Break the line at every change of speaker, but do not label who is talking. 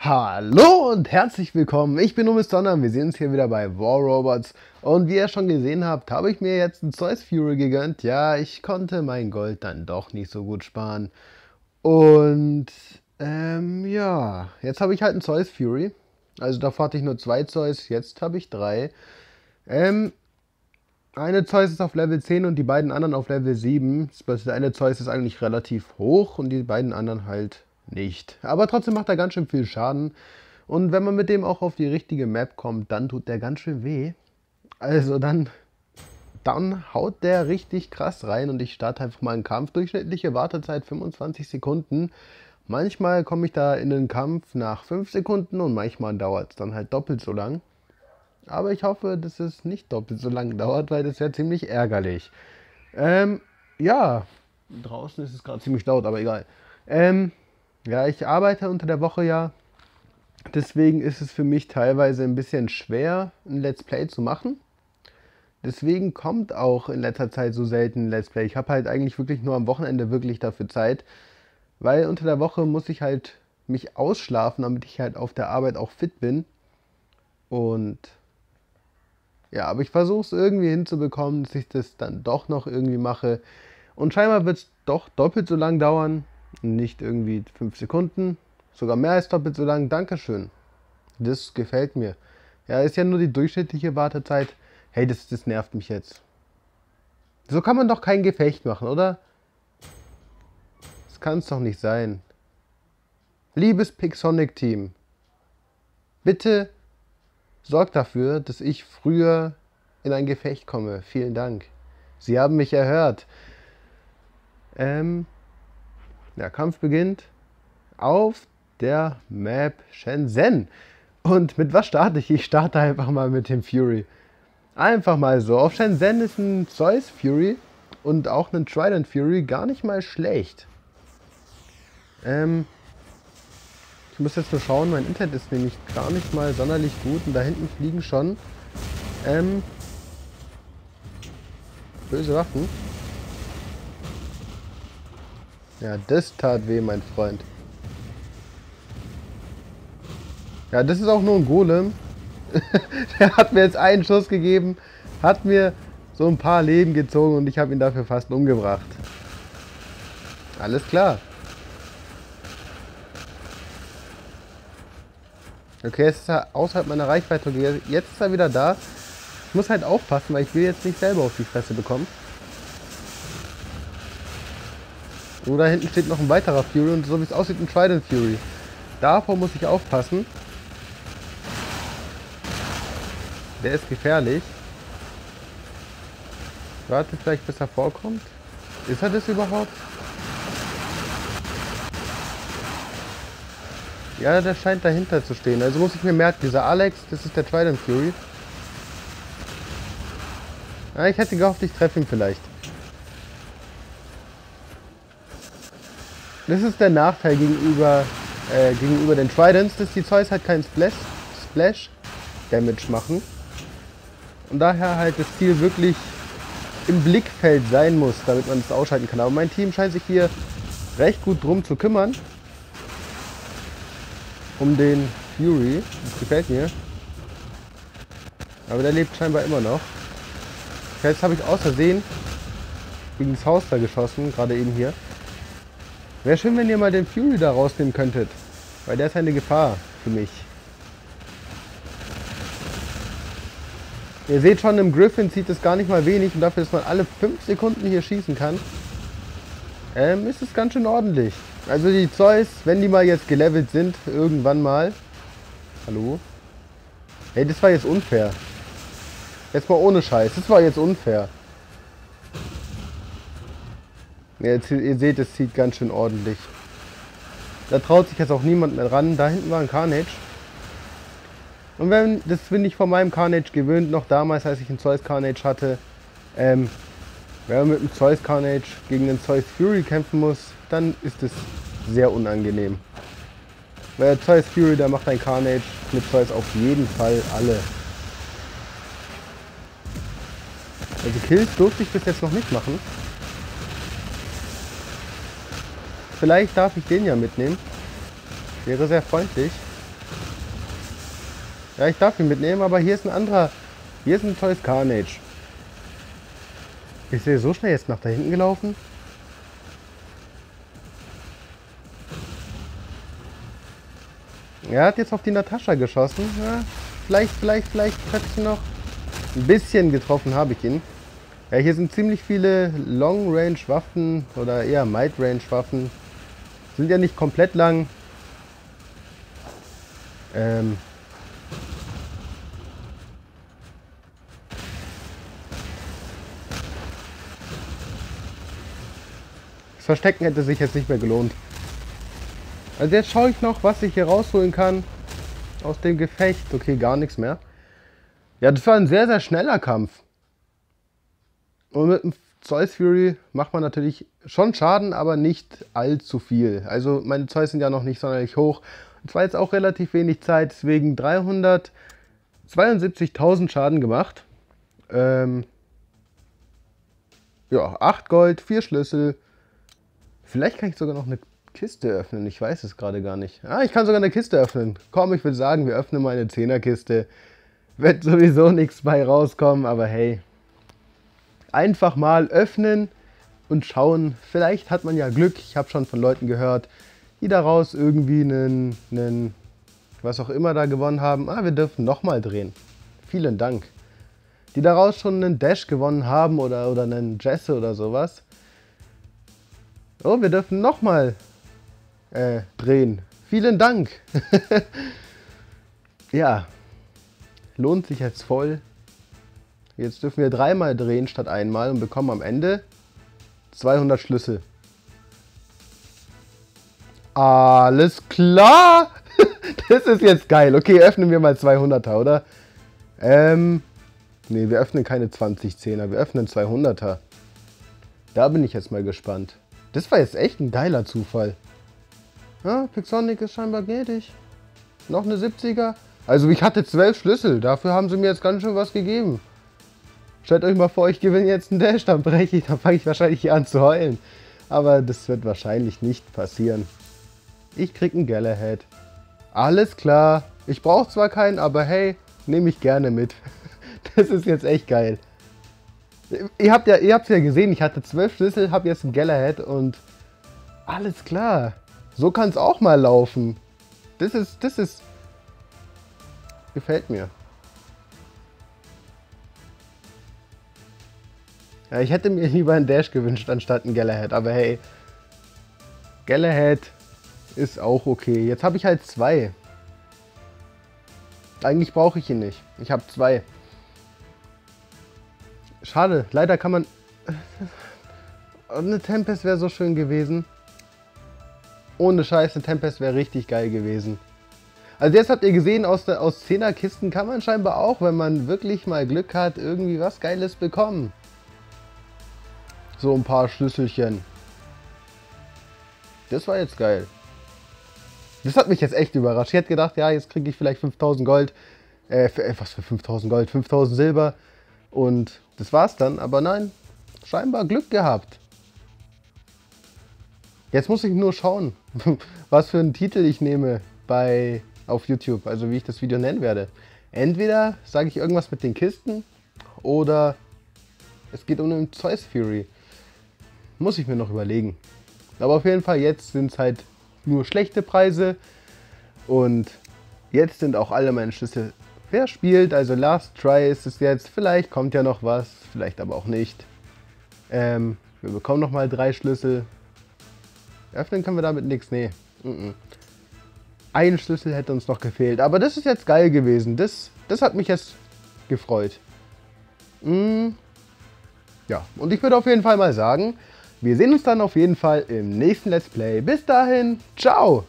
Hallo und herzlich willkommen. Ich bin Umis Donner wir sehen uns hier wieder bei War Robots. Und wie ihr schon gesehen habt, habe ich mir jetzt einen Zeus Fury gegönnt. Ja, ich konnte mein Gold dann doch nicht so gut sparen. Und ähm, ja, jetzt habe ich halt einen Zeus Fury. Also davor hatte ich nur zwei Zeus, jetzt habe ich drei. Ähm, eine Zeus ist auf Level 10 und die beiden anderen auf Level 7. Das eine Zeus ist eigentlich relativ hoch und die beiden anderen halt nicht. Aber trotzdem macht er ganz schön viel Schaden. Und wenn man mit dem auch auf die richtige Map kommt, dann tut der ganz schön weh. Also dann, dann haut der richtig krass rein und ich starte einfach mal einen Kampf. Durchschnittliche Wartezeit 25 Sekunden. Manchmal komme ich da in den Kampf nach 5 Sekunden und manchmal dauert es dann halt doppelt so lang. Aber ich hoffe, dass es nicht doppelt so lang dauert, weil das wäre ziemlich ärgerlich. Ähm, ja, draußen ist es gerade ziemlich laut, aber egal. Ähm, ja, ich arbeite unter der Woche ja. Deswegen ist es für mich teilweise ein bisschen schwer, ein Let's Play zu machen. Deswegen kommt auch in letzter Zeit so selten ein Let's Play. Ich habe halt eigentlich wirklich nur am Wochenende wirklich dafür Zeit. Weil unter der Woche muss ich halt mich ausschlafen, damit ich halt auf der Arbeit auch fit bin. Und ja, aber ich versuche es irgendwie hinzubekommen, dass ich das dann doch noch irgendwie mache. Und scheinbar wird es doch doppelt so lang dauern. Nicht irgendwie 5 Sekunden, sogar mehr als doppelt so lang. Dankeschön. Das gefällt mir. Ja, ist ja nur die durchschnittliche Wartezeit. Hey, das, das nervt mich jetzt. So kann man doch kein Gefecht machen, oder? Das kann es doch nicht sein. Liebes Pixonic Team, bitte sorgt dafür, dass ich früher in ein Gefecht komme. Vielen Dank. Sie haben mich erhört. Ähm, der Kampf beginnt auf der Map Shenzhen. Und mit was starte ich? Ich starte einfach mal mit dem Fury. Einfach mal so. Auf Shenzhen ist ein Zeus Fury und auch ein Trident Fury gar nicht mal schlecht. Ähm, ich muss jetzt nur schauen, mein Internet ist nämlich gar nicht mal sonderlich gut und da hinten fliegen schon ähm, böse Waffen. Ja, das tat weh, mein Freund. Ja, das ist auch nur ein Golem. Der hat mir jetzt einen Schuss gegeben, hat mir so ein paar Leben gezogen und ich habe ihn dafür fast umgebracht. Alles klar. Okay, jetzt ist er außerhalb meiner Reichweite. Jetzt ist er wieder da. Ich muss halt aufpassen, weil ich will jetzt nicht selber auf die Fresse bekommen. So, da hinten steht noch ein weiterer Fury und so wie es aussieht, ein Trident Fury. Davor muss ich aufpassen. Der ist gefährlich. Warte vielleicht, bis er vorkommt. Ist er das überhaupt? Ja, der scheint dahinter zu stehen. Also muss ich mir merken, dieser Alex, das ist der Trident Fury. Ja, ich hätte gehofft, ich treffe ihn vielleicht. Das ist der Nachteil gegenüber, äh, gegenüber den Tridents, dass die Zeus halt keinen Splash, Splash Damage machen. Und daher halt das Ziel wirklich im Blickfeld sein muss, damit man es ausschalten kann. Aber mein Team scheint sich hier recht gut drum zu kümmern. Um den Fury. Das gefällt mir. Aber der lebt scheinbar immer noch. Jetzt habe ich aus Versehen gegen das Haus da geschossen, gerade eben hier. Wäre schön, wenn ihr mal den Fury da rausnehmen könntet. Weil der ist eine Gefahr für mich. Ihr seht schon, im Griffin zieht es gar nicht mal wenig und dafür, dass man alle 5 Sekunden hier schießen kann, ähm, ist es ganz schön ordentlich. Also die Zeus, wenn die mal jetzt gelevelt sind, irgendwann mal. Hallo? Hey, das war jetzt unfair. Jetzt mal ohne Scheiß, das war jetzt unfair. Ja, jetzt, ihr seht, es zieht ganz schön ordentlich. Da traut sich jetzt auch niemand mehr ran. Da hinten war ein Carnage. Und wenn, das bin ich von meinem Carnage gewöhnt, noch damals, als ich einen Zeus Carnage hatte. Ähm, wenn man mit einem Zeus Carnage gegen einen Zeus Fury kämpfen muss, dann ist es sehr unangenehm. Weil der Zeus Fury, der macht ein Carnage mit Zeus auf jeden Fall alle. Also Kills durfte ich bis jetzt noch nicht machen. Vielleicht darf ich den ja mitnehmen. Wäre sehr freundlich. Ja, ich darf ihn mitnehmen, aber hier ist ein anderer. Hier ist ein Toys Carnage. Ist der so schnell jetzt nach da hinten gelaufen? Er hat jetzt auf die Natascha geschossen. Ja, vielleicht, vielleicht, vielleicht treffe ich ihn noch. Ein bisschen getroffen habe ich ihn. Ja, hier sind ziemlich viele Long-Range-Waffen oder eher Mid-Range-Waffen. Sind ja nicht komplett lang. Ähm, Verstecken hätte sich jetzt nicht mehr gelohnt. Also jetzt schaue ich noch, was ich hier rausholen kann aus dem Gefecht. Okay, gar nichts mehr. Ja, das war ein sehr, sehr schneller Kampf. Und mit dem Zeus Fury macht man natürlich schon Schaden, aber nicht allzu viel. Also meine Zeus sind ja noch nicht sonderlich hoch. Und zwar jetzt auch relativ wenig Zeit, deswegen 372.000 Schaden gemacht. Ähm, ja, 8 Gold, 4 Schlüssel, Vielleicht kann ich sogar noch eine Kiste öffnen. Ich weiß es gerade gar nicht. Ah, ich kann sogar eine Kiste öffnen. Komm, ich würde sagen, wir öffnen mal eine Zehnerkiste. Wird sowieso nichts bei rauskommen, aber hey. Einfach mal öffnen und schauen. Vielleicht hat man ja Glück. Ich habe schon von Leuten gehört, die daraus irgendwie einen, einen, was auch immer da gewonnen haben. Ah, wir dürfen nochmal drehen. Vielen Dank. Die daraus schon einen Dash gewonnen haben oder, oder einen Jesse oder sowas. Oh, wir dürfen nochmal äh, drehen. Vielen Dank. ja, lohnt sich jetzt voll. Jetzt dürfen wir dreimal drehen statt einmal und bekommen am Ende 200 Schlüssel. Alles klar. das ist jetzt geil. Okay, öffnen wir mal 200er, oder? Ähm, nee, wir öffnen keine 2010er, wir öffnen 200er. Da bin ich jetzt mal gespannt. Das war jetzt echt ein geiler Zufall. Ja, Pixonic ist scheinbar gnädig. Noch eine 70er. Also ich hatte zwölf Schlüssel. Dafür haben sie mir jetzt ganz schön was gegeben. Stellt euch mal vor, ich gewinne jetzt einen Dash, dann breche ich, dann fange ich wahrscheinlich an zu heulen. Aber das wird wahrscheinlich nicht passieren. Ich krieg einen Galahad. Alles klar. Ich brauche zwar keinen, aber hey, nehme ich gerne mit. Das ist jetzt echt geil. Ihr habt ja, ihr habt ja gesehen, ich hatte zwölf Schlüssel, habe jetzt einen Galahad und alles klar. So kann es auch mal laufen. Das ist, das ist, gefällt mir. Ja, ich hätte mir lieber einen Dash gewünscht anstatt einen Galahad, aber hey, Galahad ist auch okay. Jetzt habe ich halt zwei. Eigentlich brauche ich ihn nicht. Ich habe zwei. Schade, leider kann man... Eine Tempest wäre so schön gewesen. Ohne Scheiß, eine Tempest wäre richtig geil gewesen. Also jetzt habt ihr gesehen, aus, der, aus 10er Kisten kann man scheinbar auch, wenn man wirklich mal Glück hat, irgendwie was Geiles bekommen. So ein paar Schlüsselchen. Das war jetzt geil. Das hat mich jetzt echt überrascht. Ich hätte gedacht, ja, jetzt kriege ich vielleicht 5000 Gold. Äh, äh, was für 5000 Gold? 5000 Silber. Und das war's dann. Aber nein, scheinbar Glück gehabt. Jetzt muss ich nur schauen, was für einen Titel ich nehme bei, auf YouTube, also wie ich das Video nennen werde. Entweder sage ich irgendwas mit den Kisten oder es geht um den Zeus Fury. Muss ich mir noch überlegen. Aber auf jeden Fall, jetzt sind es halt nur schlechte Preise und jetzt sind auch alle meine Schlüssel Wer spielt? Also Last Try ist es jetzt. Vielleicht kommt ja noch was, vielleicht aber auch nicht. Ähm, wir bekommen nochmal drei Schlüssel. Öffnen können wir damit nichts. Nee. Mm -mm. Ein Schlüssel hätte uns noch gefehlt. Aber das ist jetzt geil gewesen. Das, das hat mich jetzt gefreut. Mm. Ja, und ich würde auf jeden Fall mal sagen, wir sehen uns dann auf jeden Fall im nächsten Let's Play. Bis dahin, ciao!